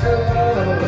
show.